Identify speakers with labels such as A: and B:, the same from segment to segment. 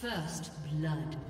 A: First blood.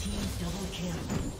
A: Team double kill.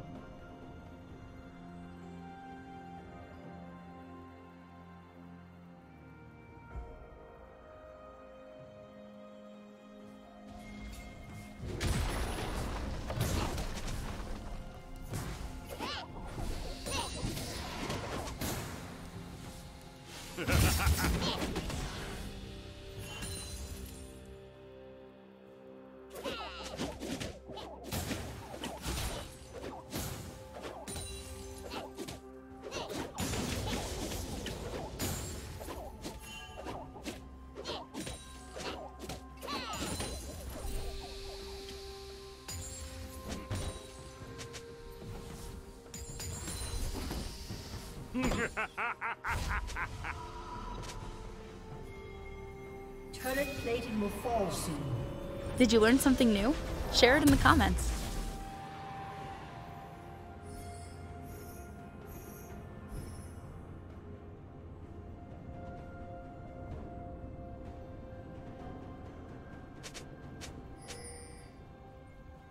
A: Turret plating will fall soon.
B: Did you learn something new? Share it in the comments.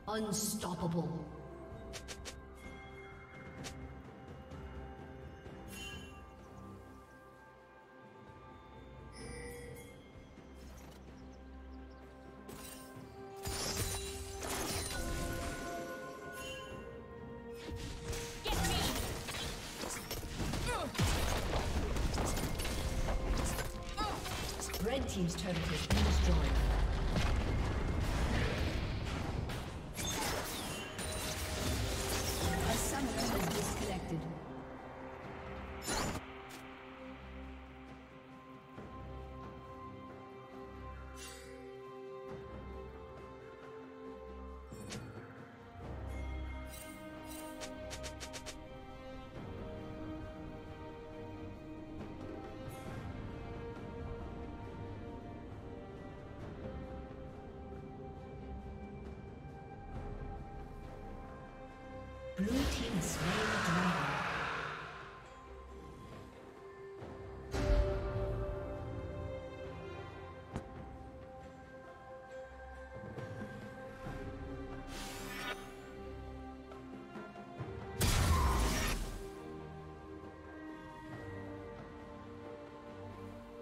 A: Unstoppable.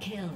A: Kill.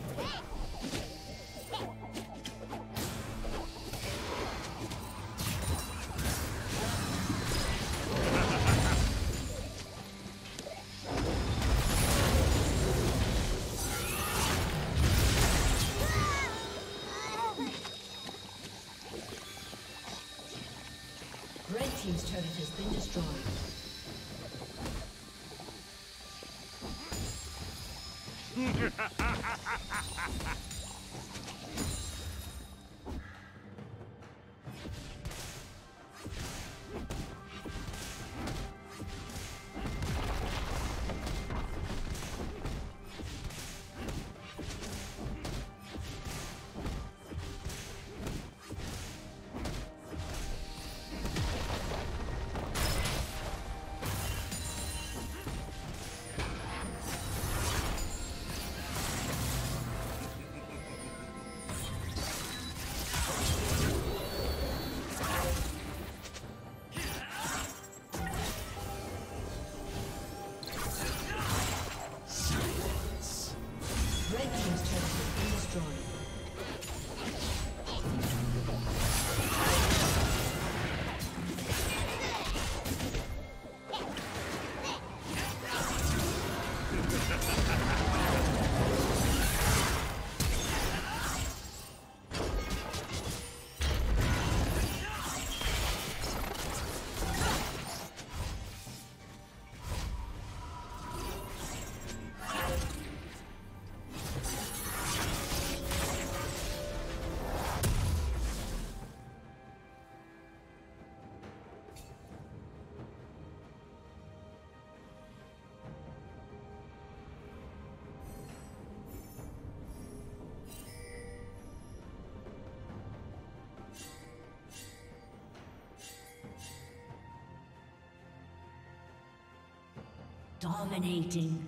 A: Dominating.